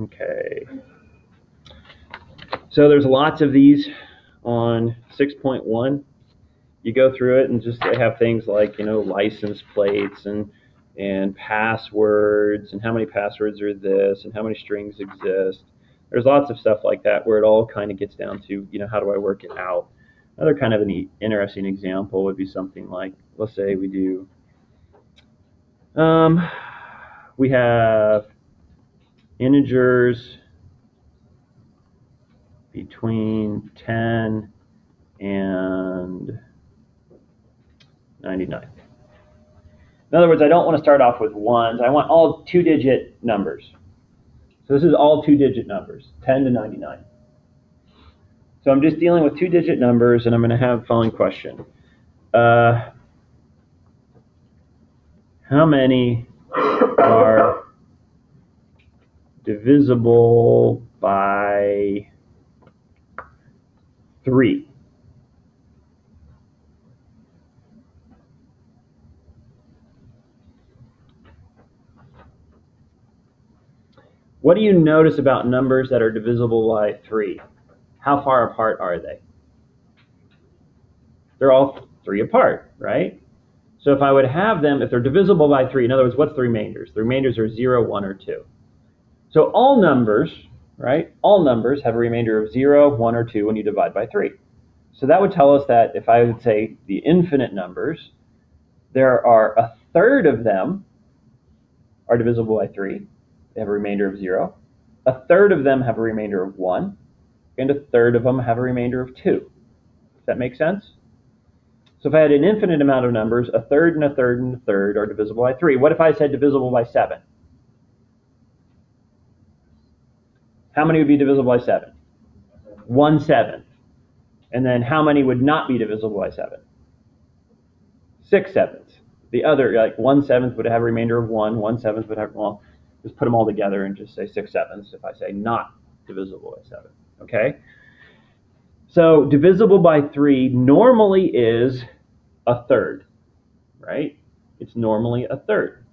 Okay. So there's lots of these on 6.1. You go through it and just they have things like, you know, license plates and and passwords and how many passwords are this and how many strings exist. There's lots of stuff like that where it all kind of gets down to, you know, how do I work it out? Another kind of an interesting example would be something like, let's say we do, um, we have integers between 10 and 99. In other words, I don't want to start off with ones. I want all two-digit numbers. So this is all two-digit numbers, 10 to 99. So I'm just dealing with two-digit numbers, and I'm going to have the following question. Uh, how many are divisible by 3? What do you notice about numbers that are divisible by 3? How far apart are they? They're all 3 apart, right? So if I would have them, if they're divisible by 3, in other words, what's the remainders? The remainders are 0, 1, or 2. So all numbers, right, all numbers have a remainder of 0, 1, or 2 when you divide by 3. So that would tell us that if I would say the infinite numbers, there are a third of them are divisible by 3, they have a remainder of 0. A third of them have a remainder of 1. And a third of them have a remainder of 2. Does that make sense? So if I had an infinite amount of numbers, a third and a third and a third are divisible by 3. What if I said divisible by 7? How many would be divisible by 7? 1 seventh. And then how many would not be divisible by 7? 6 sevenths. The other, like 1 seventh would have a remainder of 1, 1 seventh would have, well, just put them all together and just say 6 sevenths if I say not divisible by 7. Okay? So divisible by 3 normally is a third, right? It's normally a third.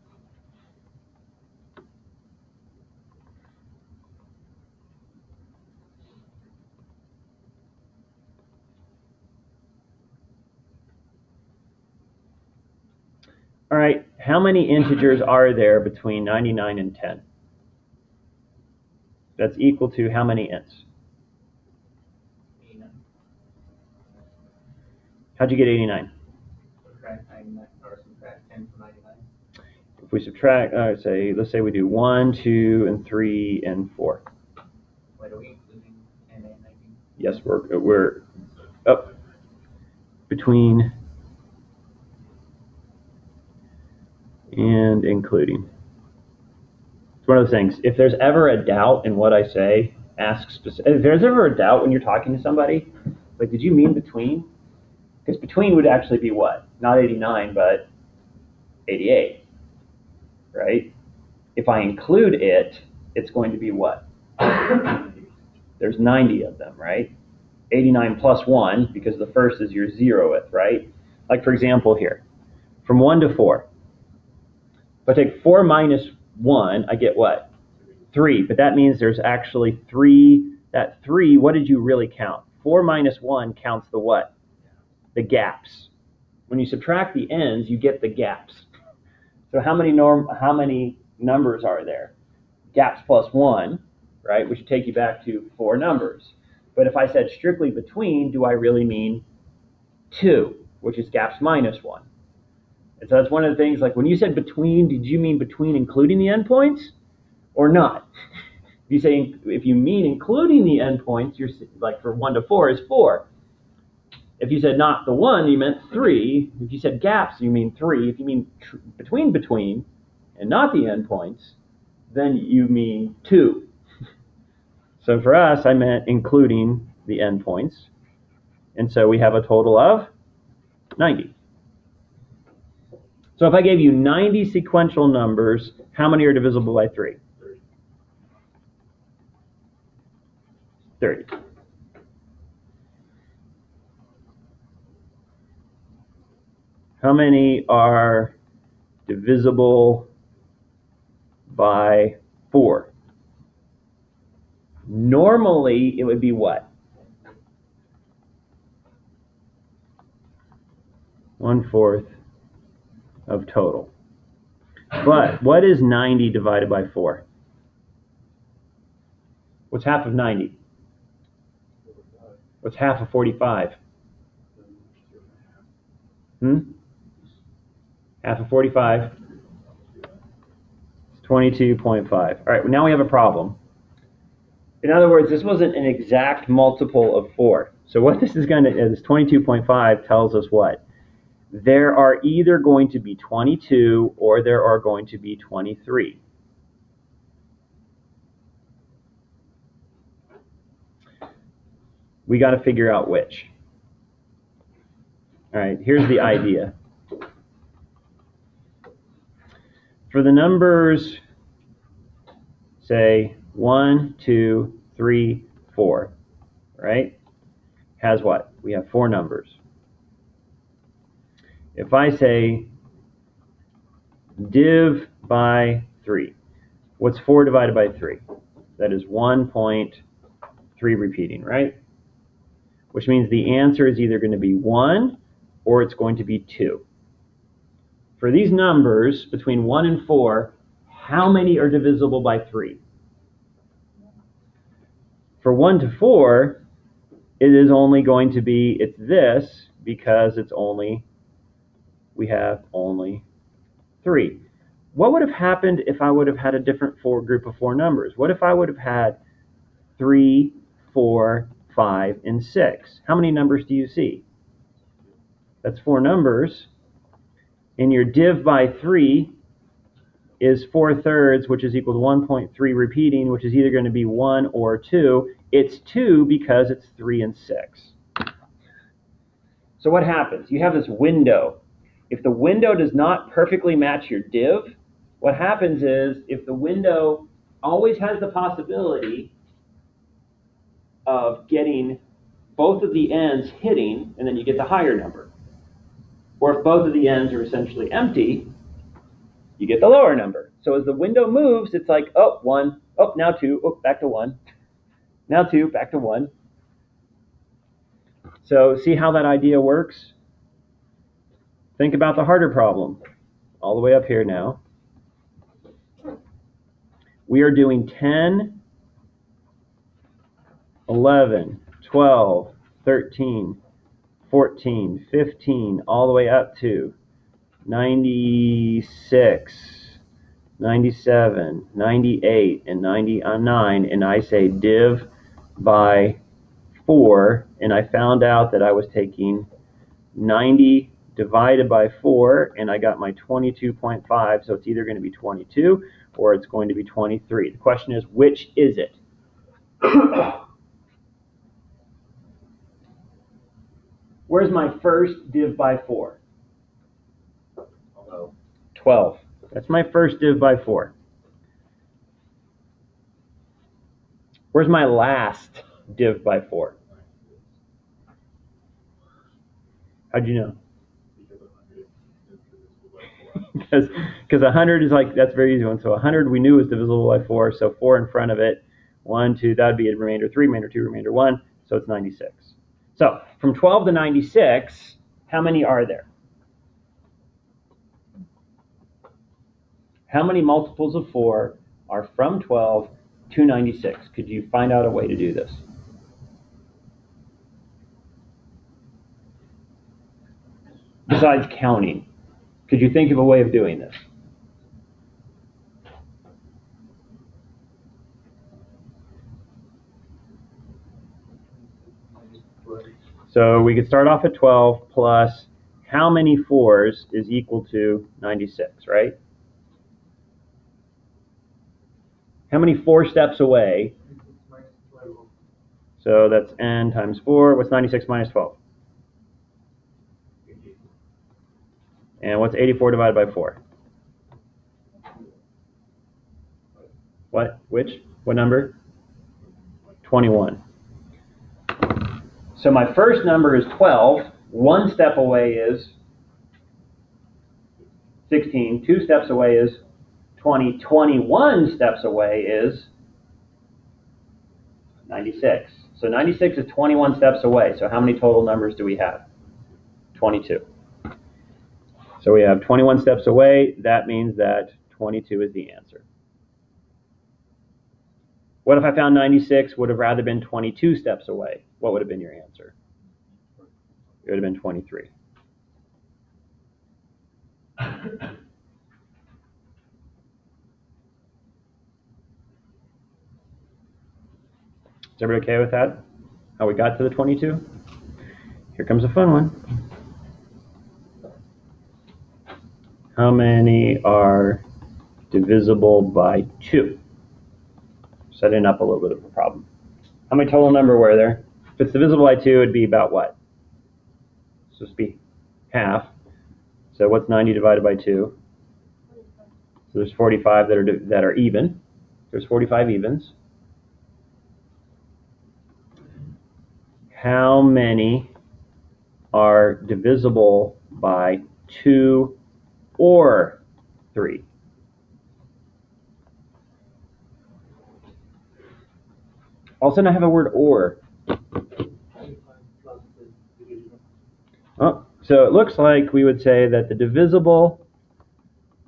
All right, how many integers are there between 99 and 10? That's equal to how many ints? How'd you get 89? If we subtract, uh, say, let's say we do 1, 2, and 3, and 4. Yes, we're, we're up between and including. It's one of those things. If there's ever a doubt in what I say, ask specific. If there's ever a doubt when you're talking to somebody, like, did you mean between? Because between would actually be what? Not 89, but 88, right? If I include it, it's going to be what? There's 90 of them, right? 89 plus 1, because the first is your zeroth, right? Like, for example, here, from 1 to 4. If I take 4 minus 1, I get what? 3. But that means there's actually 3. That 3, what did you really count? 4 minus 1 counts the what? the gaps. When you subtract the ends, you get the gaps. So how many norm how many numbers are there? Gaps plus one, right, which take you back to four numbers. But if I said strictly between, do I really mean two, which is gaps minus one? And so that's one of the things, like when you said between, did you mean between including the endpoints or not? If you say, if you mean including the endpoints, you're like for one to four is four. If you said not the one, you meant three. If you said gaps, you mean three. If you mean between between and not the endpoints, then you mean two. so for us, I meant including the endpoints. And so we have a total of 90. So if I gave you 90 sequential numbers, how many are divisible by 3? 30. How many are divisible by 4? Normally, it would be what? One fourth of total. But what is 90 divided by 4? What's half of 90? What's half of 45? Hmm? Half of 45? 22.5. All right, now we have a problem. In other words, this wasn't an exact multiple of 4. So what this is going to, is 22.5 tells us what? There are either going to be 22 or there are going to be 23. We got to figure out which. All right, here's the idea. For the numbers, say 1, 2, 3, 4, right? Has what? We have four numbers. If I say div by 3, what's 4 divided by 3? That is 1.3 repeating, right? Which means the answer is either going to be 1 or it's going to be 2. For these numbers between 1 and 4, how many are divisible by 3? For 1 to 4, it is only going to be, it's this, because it's only, we have only 3. What would have happened if I would have had a different four group of four numbers? What if I would have had three, four, five, and 6? How many numbers do you see? That's four numbers. And your div by 3 is 4 thirds, which is equal to 1.3 repeating, which is either going to be 1 or 2. It's 2 because it's 3 and 6. So what happens? You have this window. If the window does not perfectly match your div, what happens is if the window always has the possibility of getting both of the ends hitting, and then you get the higher number. Or if both of the ends are essentially empty, you get the lower number. So as the window moves, it's like, oh, one, oh, now two, oh, back to one, now two, back to one. So see how that idea works? Think about the harder problem. All the way up here now. We are doing 10, 11, 12, 13, 14, 15, all the way up to 96, 97, 98, and 99, and I say div by 4, and I found out that I was taking 90 divided by 4, and I got my 22.5, so it's either going to be 22 or it's going to be 23. The question is, which is it? Where's my first div by 4? 12. That's my first div by 4. Where's my last div by 4? How'd you know? because because 100 is like that's a very easy one. So 100 we knew was divisible by 4, so 4 in front of it. 1, 2, that would be a remainder 3, remainder 2, remainder 1, so it's 96. So from 12 to 96, how many are there? How many multiples of 4 are from 12 to 96? Could you find out a way to do this? Besides counting, could you think of a way of doing this? So we could start off at 12 plus how many 4s is equal to 96, right? How many 4 steps away? So that's n times 4. What's 96 minus 12? And what's 84 divided by 4? What? Which? What number? 21. So my first number is 12. One step away is 16. Two steps away is 20. 21 steps away is 96. So 96 is 21 steps away. So how many total numbers do we have? 22. So we have 21 steps away. That means that 22 is the answer. What if I found 96 would have rather been 22 steps away? What would have been your answer? It would have been 23. Is everybody okay with that? How we got to the 22? Here comes a fun one. How many are divisible by 2? Setting up a little bit of a problem. How many total number were there? If it's divisible by 2, it'd be about what? So to be half. So what's 90 divided by 2? So there's 45 that are, that are even. There's 45 evens. How many are divisible by 2 or 3? All of a sudden I have a word or. Oh, so it looks like we would say that the divisible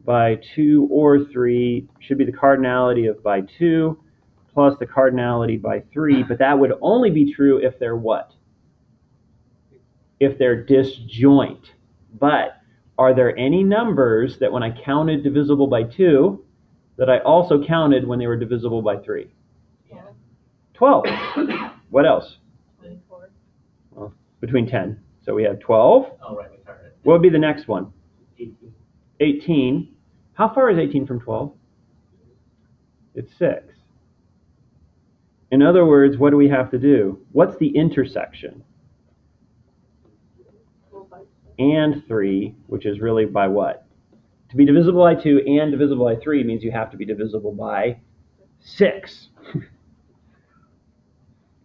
by 2 or 3 should be the cardinality of by 2 plus the cardinality by 3, but that would only be true if they're what? If they're disjoint. But are there any numbers that when I counted divisible by 2 that I also counted when they were divisible by 3? 12. what else? Twenty-four. Well, between 10. So we have 12. Oh, right, we. What would be the next one? Eighteen. 18. How far is 18 from 12? It's 6. In other words, what do we have to do? What's the intersection? And 3, which is really by what? To be divisible by 2 and divisible by 3 means you have to be divisible by 6.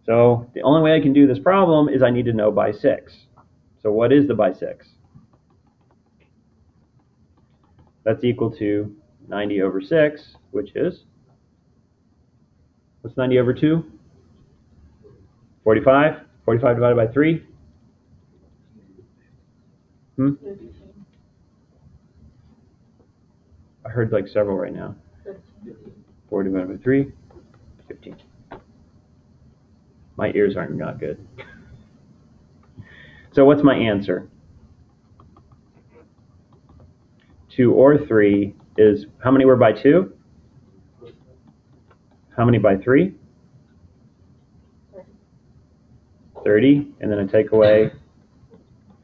so the only way I can do this problem is I need to know by 6. So what is the by 6? That's equal to 90 over 6, which is? What's 90 over 2? 45. 45 divided by 3? Hmm? I heard like several right now. Fifteen. 4 divided by 3, 15. My ears aren't not good. So what's my answer? 2 or 3 is, how many were by 2? How many by 3? 30, and then I take away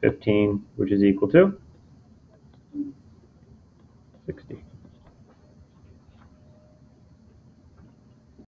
15, which is equal to 60.